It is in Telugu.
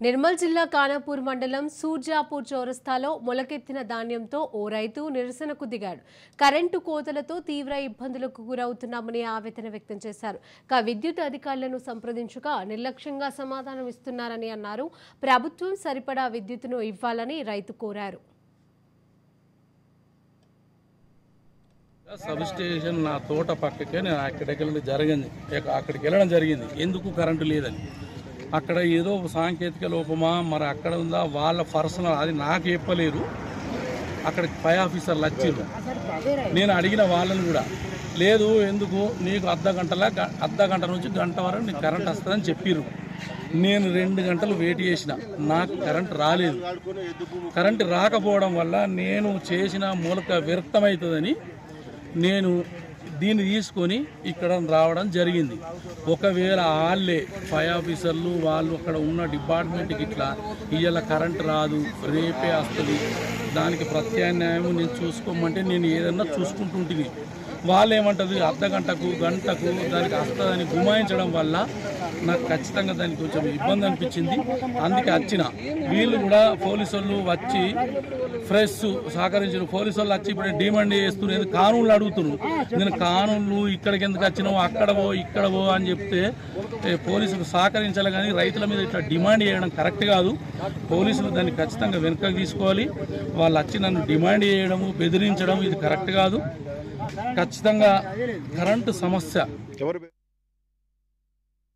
నిర్మల్ జిల్లా కానాపూర్ మండలం సూర్జాపూర్ చౌరస్తాలో మొలకెత్తిన ధాన్యంతో ఓ రైతు నిరసనకు దిగాడు. కరెంటు కోతలతో తీవ్ర ఇబ్బందులకు గురవుతున్నామని ఆవేదన వ్యక్తం చేశారు. కా విద్యుత్ అధికారులను సంప్రదించగా నిర్లక్ష్యంగా సమాధానం ఇస్తున్నారని అన్నారు. ప్రభుత్వం సరిపడా విద్యుత్తును ఇవ్వాలని రైతు కోరారు. సబ్ స్టేషన్ నా తోట పక్కకే నేను అక్కడికి వెళ్ళడం జరిగింది. అక్కడికి వెళ్ళడం జరిగింది. ఎందుకు కరెంటు లేదని? అక్కడ ఏదో సాంకేతిక లోపమా మరి అక్కడ ఉందా వాళ్ళ పర్సనల్ అది నాకు చెప్పలేదు. అక్కడ పై ఆఫీసర్లు వచ్చిర్రు నేను అడిగిన వాళ్ళని కూడా లేదు ఎందుకు? నీకు అర్ధ గంటల గ- అర్ధ గంట నుంచి గంట వరకు నీకు కరెంట్ వస్తుందని చెప్పిర్రు. నేను రెండు గంటలు వెయిట్ చేసిన. నాకు కరెంట్ రాలేదు. కరెంట్ రాకపోవడం వల్ల నేను చేసిన మూలక వ్యర్థమవుతుందని నేను దీన్ని తీసుకొని ఇక్కడ రావడం జరిగింది. ఒకవేళ వాళ్ళే ఫైర్ ఆఫీసర్లు వాళ్ళు అక్కడ ఉన్న డిపార్ట్మెంట్కి ఇట్లా ఇవాళ కరెంట్ రాదు రేపే వస్తుంది దానికి ప్రత్యామ్నాయం నేను చూసుకోమంటే నేను ఏదన్నా చూసుకుంటుంటుంది వాళ్ళు ఏమంటుంది అర్ధ గంటకు గంటకు దానికి వస్తుందని గుమాయించడం వల్ల నాకు ఖచ్చితంగా దానికి కొంచెం ఇబ్బంది అనిపించింది. అందుకే వచ్చిన వీళ్ళు కూడా పోలీసు వాళ్ళు వచ్చి ఫ్రెష్ సహకరించిన పోలీసు వాళ్ళు వచ్చి ఇప్పుడు డిమాండ్ చేస్తున్నారు. కానూన్లు అడుగుతున్నారు. నేను కానూన్లు ఇక్కడికి ఎందుకు వచ్చినావు? అక్కడ పో ఇక్కడ పో అని చెప్తే పోలీసులు సహకరించాలి కానీ రైతుల మీద ఇట్లా డిమాండ్ చేయడం కరెక్ట్ కాదు. పోలీసులు దాన్ని ఖచ్చితంగా వెనుకకు తీసుకోవాలి. వాళ్ళు వచ్చి నన్ను డిమాండ్ చేయడము బెదిరించడం ఇది కరెక్ట్ కాదు. ఖచ్చితంగా కరెంటు సమస్య.